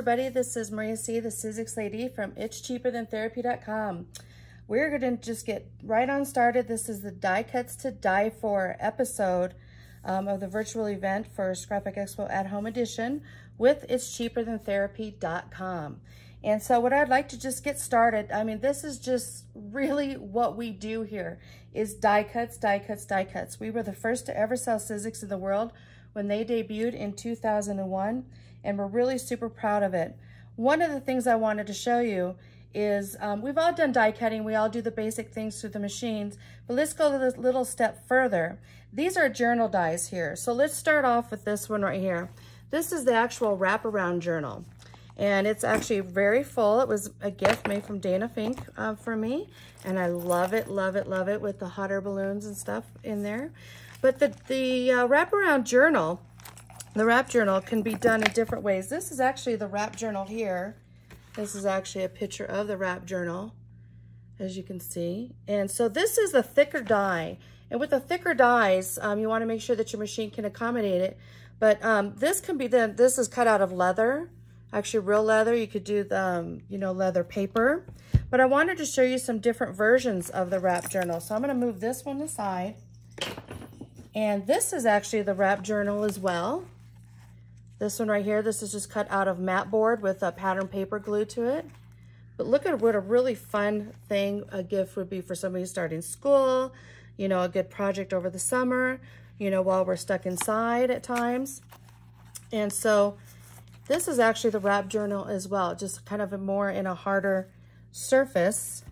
everybody. This is Maria C., the Sizzix lady from it'scheaperthantherapy.com. We're going to just get right on started. This is the Die Cuts to Die For episode um, of the virtual event for Scrapbook Expo at Home Edition with it'scheaperthantherapy.com. And so what I'd like to just get started, I mean, this is just really what we do here is die cuts, die cuts, die cuts. We were the first to ever sell Sizzix in the world when they debuted in 2001 and we're really super proud of it. One of the things I wanted to show you is um, we've all done die cutting. We all do the basic things through the machines, but let's go this little step further. These are journal dies here. So let's start off with this one right here. This is the actual wraparound journal. And it's actually very full. It was a gift made from Dana Fink uh, for me. And I love it, love it, love it with the hot air balloons and stuff in there. But the, the uh, wraparound journal the wrap journal can be done in different ways. This is actually the wrap journal here. This is actually a picture of the wrap journal, as you can see. And so this is a thicker die. And with the thicker dies, um, you want to make sure that your machine can accommodate it. But um, this can be then, this is cut out of leather, actually real leather. You could do the, um, you know, leather paper. But I wanted to show you some different versions of the wrap journal. So I'm going to move this one aside. And this is actually the wrap journal as well. This one right here, this is just cut out of mat board with a pattern paper glued to it. But look at what a really fun thing a gift would be for somebody starting school, you know, a good project over the summer, you know, while we're stuck inside at times. And so this is actually the wrap journal as well, just kind of a more in a harder surface.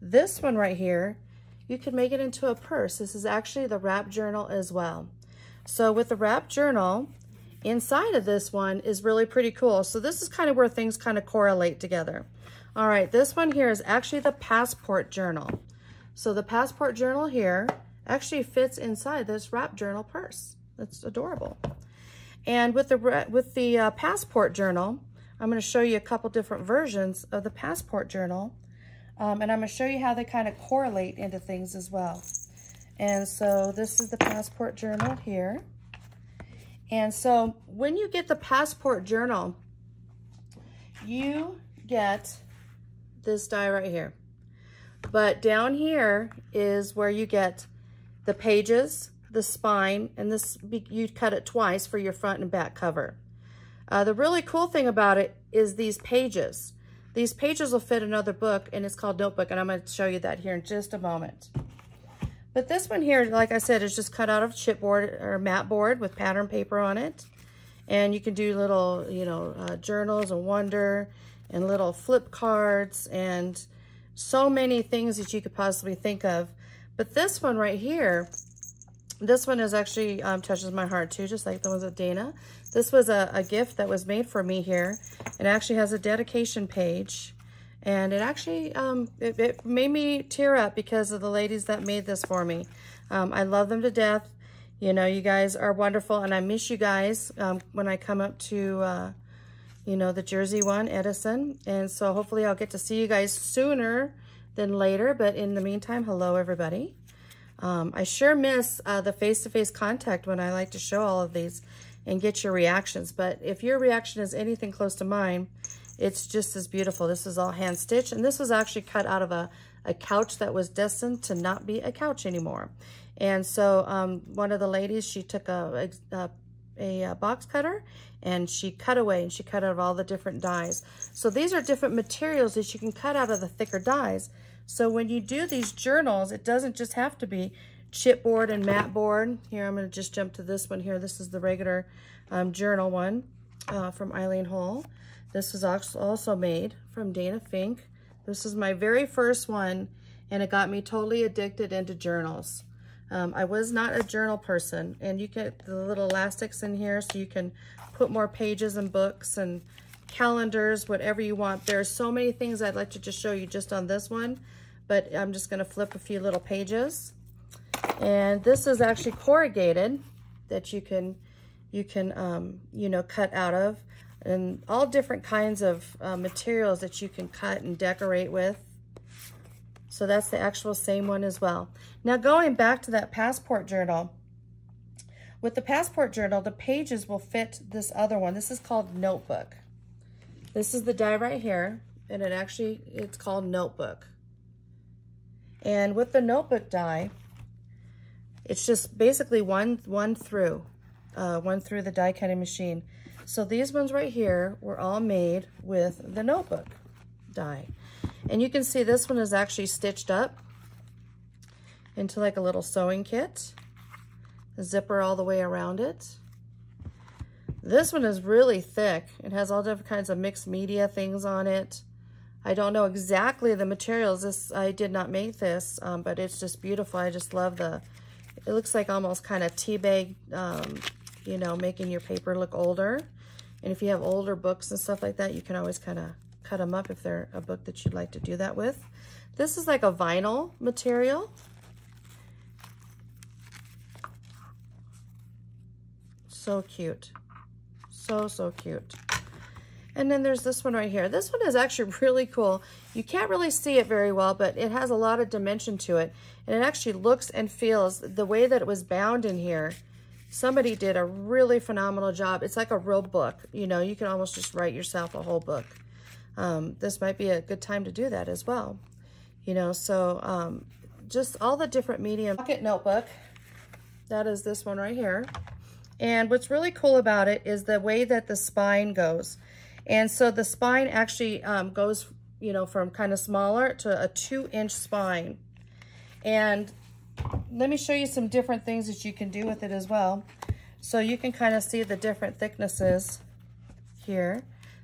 This one right here, you can make it into a purse. This is actually the wrap journal as well. So with the wrap journal, inside of this one is really pretty cool. So this is kind of where things kind of correlate together. All right, this one here is actually the passport journal. So the passport journal here actually fits inside this wrap journal purse. That's adorable. And with the, with the uh, passport journal, I'm going to show you a couple different versions of the passport journal. Um, and I'm going to show you how they kind of correlate into things as well. And so this is the passport journal here. And so when you get the passport journal, you get this die right here. But down here is where you get the pages, the spine, and this you cut it twice for your front and back cover. Uh, the really cool thing about it is these pages. These pages will fit another book, and it's called Notebook, and I'm going to show you that here in just a moment. But this one here, like I said, is just cut out of chipboard or mat board with pattern paper on it. And you can do little, you know, uh, journals and wonder and little flip cards and so many things that you could possibly think of. But this one right here, this one is actually um, touches my heart too, just like the ones with Dana. This was a, a gift that was made for me here. It actually has a dedication page and it actually, um, it, it, made me tear up because of the ladies that made this for me. Um, I love them to death. You know, you guys are wonderful, and I miss you guys um, when I come up to, uh, you know, the Jersey one, Edison. And so hopefully I'll get to see you guys sooner than later. But in the meantime, hello, everybody. Um, I sure miss uh, the face-to-face -face contact when I like to show all of these and get your reactions. But if your reaction is anything close to mine, it's just as beautiful. This is all hand stitched, and this was actually cut out of a, a couch that was destined to not be a couch anymore. And so um, one of the ladies, she took a, a, a, box cutter and she cut away and she cut out all the different dies. So these are different materials that you can cut out of the thicker dies. So when you do these journals, it doesn't just have to be chipboard and mat board. Here, I'm going to just jump to this one here. This is the regular um, journal one uh, from Eileen Hull. This was also made from Dana Fink. This is my very first one, and it got me totally addicted into journals. Um, I was not a journal person, and you get the little elastics in here so you can put more pages and books and calendars, whatever you want. There's so many things I'd like to just show you just on this one, but I'm just gonna flip a few little pages. And this is actually corrugated that you can, you can, um, you know, cut out of and all different kinds of uh, materials that you can cut and decorate with. So that's the actual same one as well. Now going back to that passport journal, with the passport journal, the pages will fit this other one. This is called Notebook. This is the die right here, and it actually, it's called Notebook. And with the Notebook die, it's just basically one, one through, uh, one through the die cutting machine. So these ones right here were all made with the Notebook die. And you can see this one is actually stitched up into like a little sewing kit. Zipper all the way around it. This one is really thick. It has all different kinds of mixed media things on it. I don't know exactly the materials. This I did not make this, um, but it's just beautiful. I just love the, it looks like almost kind of tea bag, um, you know, making your paper look older. And if you have older books and stuff like that, you can always kind of cut them up if they're a book that you'd like to do that with. This is like a vinyl material. So cute. So, so cute. And then there's this one right here. This one is actually really cool. You can't really see it very well, but it has a lot of dimension to it. And it actually looks and feels the way that it was bound in here. Somebody did a really phenomenal job. It's like a real book. You know, you can almost just write yourself a whole book. Um, this might be a good time to do that as well. You know, so um, just all the different medium. Pocket notebook. That is this one right here. And what's really cool about it is the way that the spine goes. And so the spine actually um, goes, you know, from kind of smaller to a two inch spine. And let me show you some different things that you can do with it as well. So you can kind of see the different thicknesses here.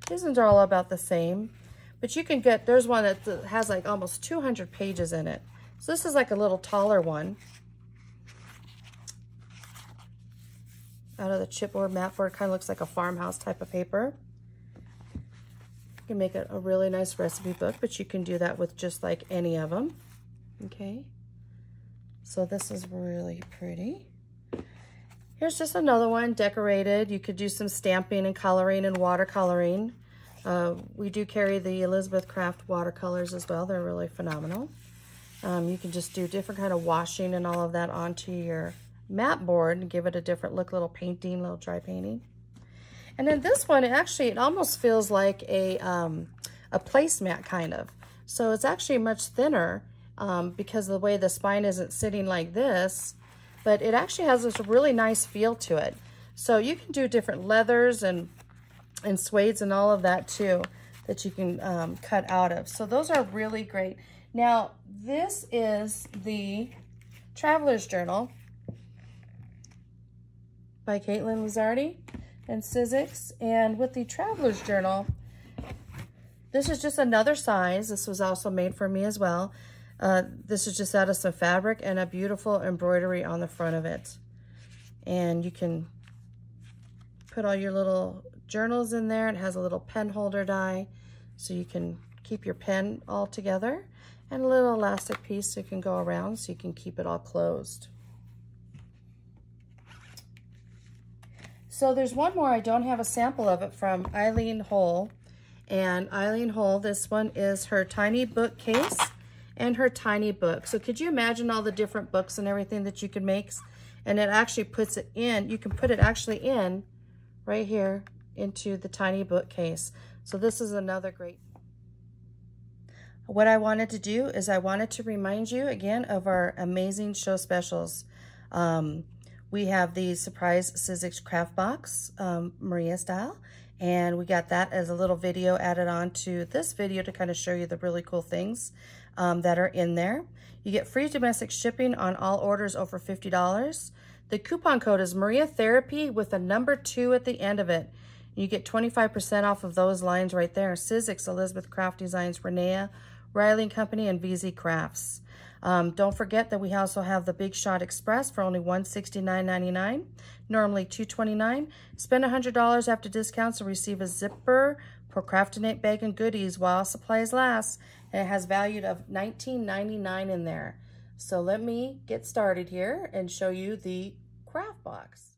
These ones are all about the same, but you can get, there's one that has like almost 200 pages in it. So this is like a little taller one. Out of the chipboard mapboard, kind of looks like a farmhouse type of paper. You can make it a really nice recipe book, but you can do that with just like any of them. Okay. So this is really pretty. Here's just another one, decorated. You could do some stamping and coloring and watercoloring. Uh, we do carry the Elizabeth Craft watercolors as well. They're really phenomenal. Um, you can just do different kind of washing and all of that onto your mat board and give it a different look, little painting, little dry painting. And then this one, it actually, it almost feels like a, um, a placemat kind of. So it's actually much thinner um, because of the way the spine isn't sitting like this, but it actually has this really nice feel to it. So you can do different leathers and, and suedes and all of that too that you can um, cut out of. So those are really great. Now, this is the Traveler's Journal by Caitlin Lizardi and Sizzix. And with the Traveler's Journal, this is just another size. This was also made for me as well. Uh, this is just out of some fabric and a beautiful embroidery on the front of it. And you can put all your little journals in there. It has a little pen holder die so you can keep your pen all together and a little elastic piece so you can go around so you can keep it all closed. So there's one more, I don't have a sample of it from Eileen Hull. And Eileen Hull, this one is her tiny bookcase and her tiny book. So could you imagine all the different books and everything that you could make? And it actually puts it in, you can put it actually in right here into the tiny bookcase. So this is another great. What I wanted to do is I wanted to remind you again of our amazing show specials. Um, we have the surprise Sizzix craft box, um, Maria style, and we got that as a little video added on to this video to kind of show you the really cool things um, that are in there. You get free domestic shipping on all orders over $50. The coupon code is Maria Therapy with a number two at the end of it. You get 25% off of those lines right there. Sizzix, Elizabeth Craft Designs, Renea, Riley Company, and VZ Crafts. Um, don't forget that we also have the Big Shot Express for only $169.99, normally 229. Spend $100 after discounts and receive a zipper Procrastinate Bag and Goodies while supplies last. And it has valued of $19.99 in there. So let me get started here and show you the craft box.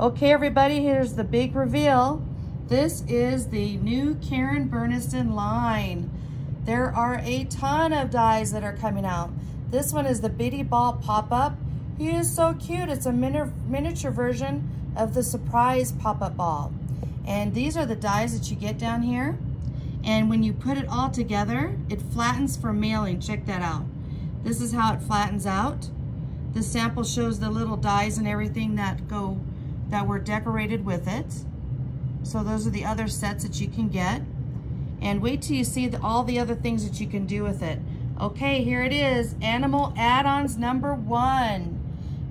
Okay, everybody, here's the big reveal. This is the new Karen Burniston line. There are a ton of dies that are coming out. This one is the Bitty Ball Pop-Up. He is so cute. It's a mini miniature version of the Surprise Pop-Up Ball. And these are the dies that you get down here. And when you put it all together, it flattens for mailing. Check that out. This is how it flattens out. The sample shows the little dies and everything that go, that were decorated with it. So those are the other sets that you can get. And wait till you see the, all the other things that you can do with it. Okay, here it is, Animal Add-ons number one.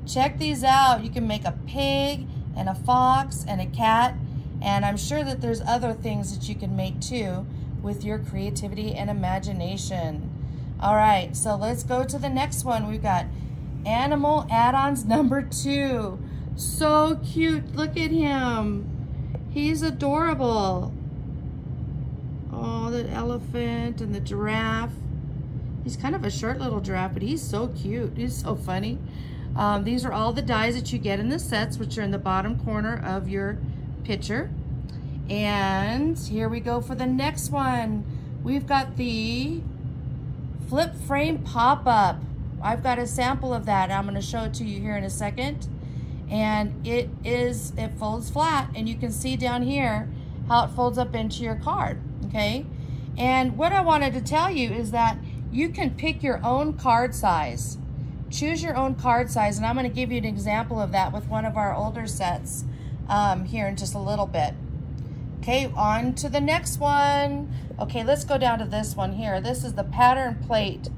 Check these out. You can make a pig and a fox and a cat. And I'm sure that there's other things that you can make too with your creativity and imagination. All right, so let's go to the next one. We've got animal add-ons number two. So cute, look at him. He's adorable. Oh, the elephant and the giraffe. He's kind of a short little giraffe, but he's so cute. He's so funny. Um, these are all the dies that you get in the sets, which are in the bottom corner of your picture. And here we go for the next one. We've got the flip frame pop-up. I've got a sample of that. I'm gonna show it to you here in a second. And it is, it folds flat and you can see down here how it folds up into your card, okay? And what I wanted to tell you is that you can pick your own card size. Choose your own card size, and I'm gonna give you an example of that with one of our older sets um, here in just a little bit. Okay, on to the next one. Okay, let's go down to this one here. This is the pattern plate.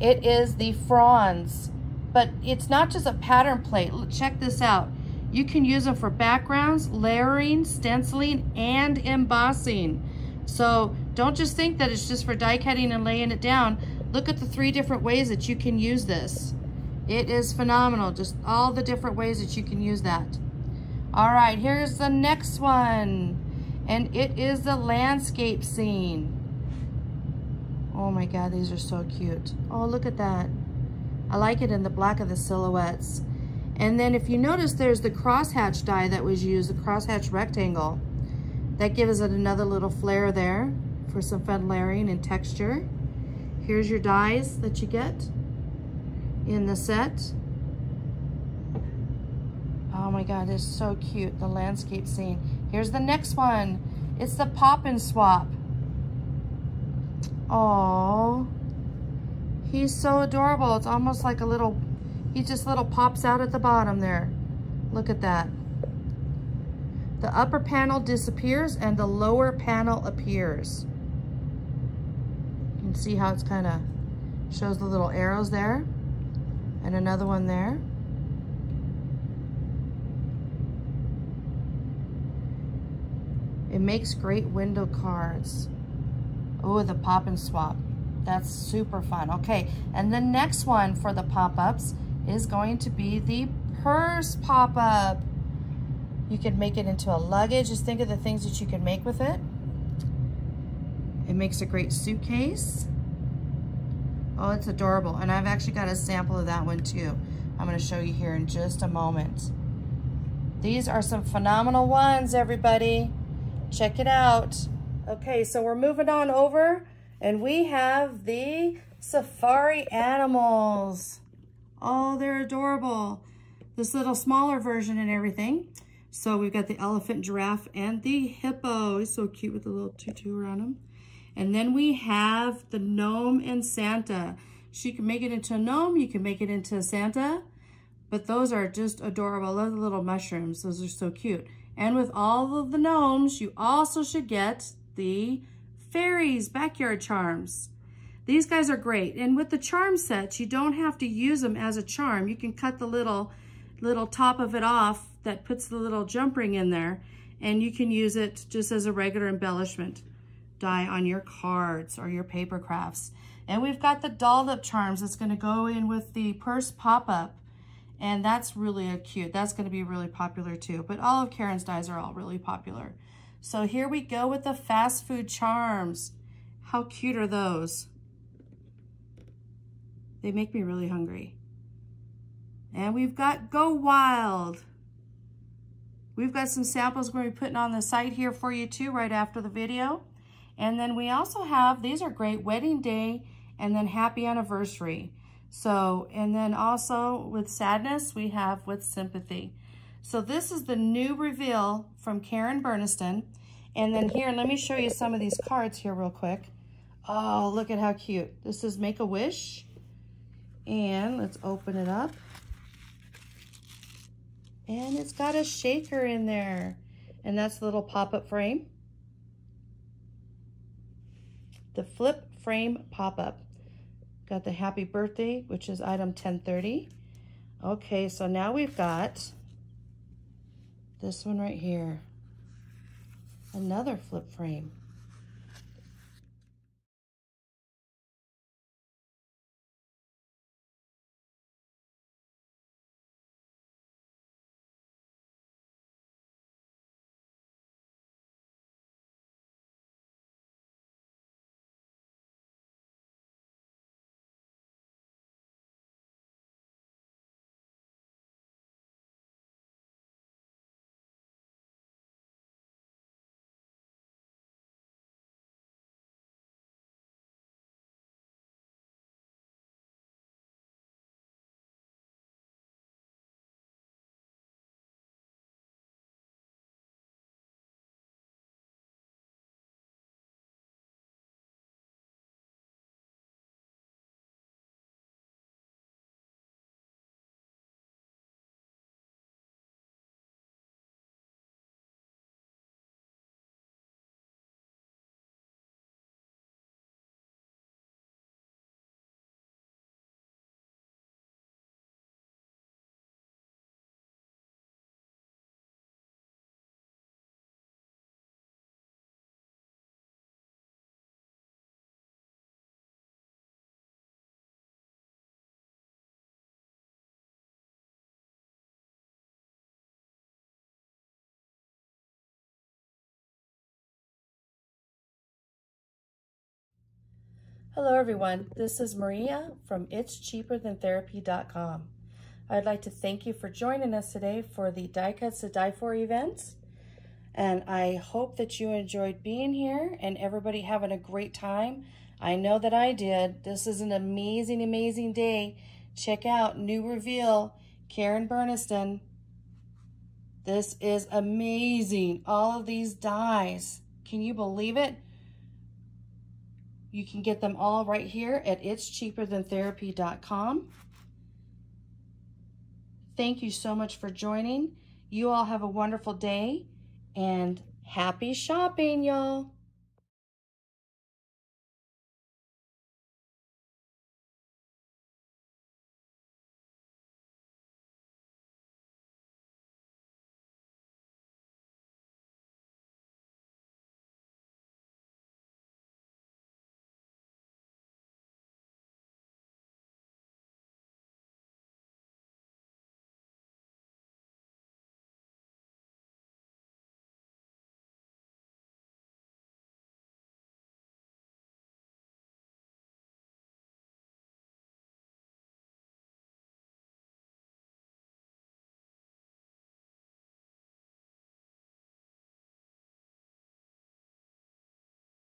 It is the fronds, but it's not just a pattern plate. Check this out. You can use them for backgrounds, layering, stenciling, and embossing. So don't just think that it's just for die cutting and laying it down. Look at the three different ways that you can use this. It is phenomenal, just all the different ways that you can use that. All right, here's the next one. And it is the landscape scene. Oh my God, these are so cute. Oh, look at that. I like it in the black of the silhouettes. And then if you notice, there's the crosshatch die that was used, the crosshatch rectangle. That gives it another little flare there for some fun layering and texture. Here's your dies that you get in the set. Oh my God, it's so cute, the landscape scene. Here's the next one. It's the pop and swap. Oh, he's so adorable. It's almost like a little, he just little pops out at the bottom there. Look at that. The upper panel disappears and the lower panel appears. You can see how it's kind of shows the little arrows there and another one there. It makes great window cards. Oh, the pop and swap. That's super fun. Okay, and the next one for the pop-ups is going to be the purse pop-up. You can make it into a luggage. Just think of the things that you can make with it. It makes a great suitcase. Oh, it's adorable. And I've actually got a sample of that one too. I'm gonna show you here in just a moment. These are some phenomenal ones, everybody. Check it out. Okay, so we're moving on over and we have the safari animals. Oh, they're adorable. This little smaller version and everything. So we've got the elephant, giraffe, and the hippo. He's so cute with the little tutu around him. And then we have the gnome and Santa. She can make it into a gnome, you can make it into a Santa, but those are just adorable. I love the little mushrooms. Those are so cute. And with all of the gnomes, you also should get the fairies backyard charms. These guys are great. And with the charm sets, you don't have to use them as a charm. You can cut the little, little top of it off that puts the little jump ring in there and you can use it just as a regular embellishment die on your cards or your paper crafts. And we've got the dolled up charms that's gonna go in with the purse pop-up. And that's really cute. That's gonna be really popular too. But all of Karen's dies are all really popular. So here we go with the fast food charms. How cute are those? They make me really hungry. And we've got Go Wild. We've got some samples we're going to be putting on the site here for you too right after the video. And then we also have, these are great, wedding day and then happy anniversary. So, and then also with sadness, we have with sympathy. So this is the new reveal from Karen Burniston. And then here, let me show you some of these cards here real quick. Oh, look at how cute. This is Make-A-Wish. And let's open it up. And it's got a shaker in there. And that's the little pop-up frame. The flip frame pop-up. Got the happy birthday, which is item 1030. Okay, so now we've got this one right here. Another flip frame. Hello everyone, this is Maria from it'scheaperthantherapy.com. I'd like to thank you for joining us today for the Die Cuts to Die For event. And I hope that you enjoyed being here and everybody having a great time. I know that I did. This is an amazing, amazing day. Check out new reveal, Karen Burniston. This is amazing. All of these dies. Can you believe it? You can get them all right here at it'scheaperthantherapy.com. Thank you so much for joining. You all have a wonderful day and happy shopping, y'all.